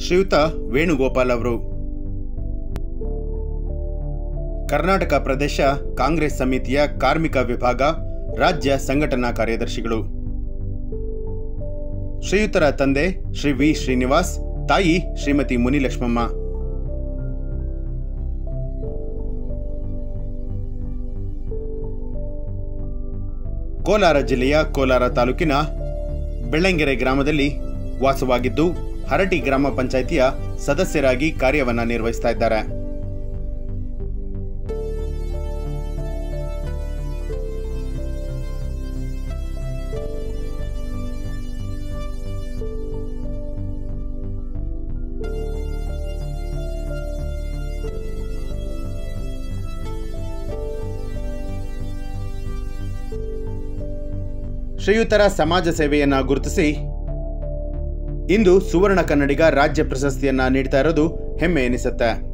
ಶ್ರೀಯುತ ವೇಣುಗೋಪಾಲ್ ಅವರು. ಕರ್ನಾಟಕ ಪ್ರದೇಶ ಕಾಂಗ್ರೆಸ್ ಸಮಿತಿಯ ಕಾರ್ಮಿಕ ವಿಭಾಗ, ರಾಜ್ಯ ಸಂಘಟನಾ ಕಾರ್ಯದರ್ಶಿಗಳು. ಶ್ರೀಯುತರ ತಂದೆ ಶ್ರೀ ವಿ ಶ್ರೀನಿವಾಸ್, ತಾಯಿ ಶ್ರೀಮತಿ ಮುನಿಲಕ್ಷ್ಮಮ್ಮ. ಕೋಲಾರ ಜಿಲ್ಲೆಯ ಕೋಲಾರ ತಾಲೂಕಿನ ಬೆಳ್ಳಂಗೆರೆ ಗ್ರಾಮದಲ್ಲಿ ವಾಸವಾಗಿದ್ದು ಹರಟಿ ಗ್ರಾಮ ಪಂಚಾಯಿತಿಯ ಸದಸ್ಯರಾಗಿ ಕಾರ್ಯವನ್ನ ನಿರ್ವಹಿಸ್ತಾ ಇದ್ದಾರೆ. ಶ್ರೀಯುತರ ಸಮಾಜ ಸೇವೆಯನ್ನ ಗುರುತಿಸಿ ಇಂದು ಸುವರ್ಣ ಕನ್ನಡಿಗ ರಾಜ್ಯ ಪ್ರಶಸ್ತಿಯನ್ನ ನೀಡ್ತಾ ಇರೋದು ಹೆಮ್ಮೆ ಎನಿಸುತ್ತೆ.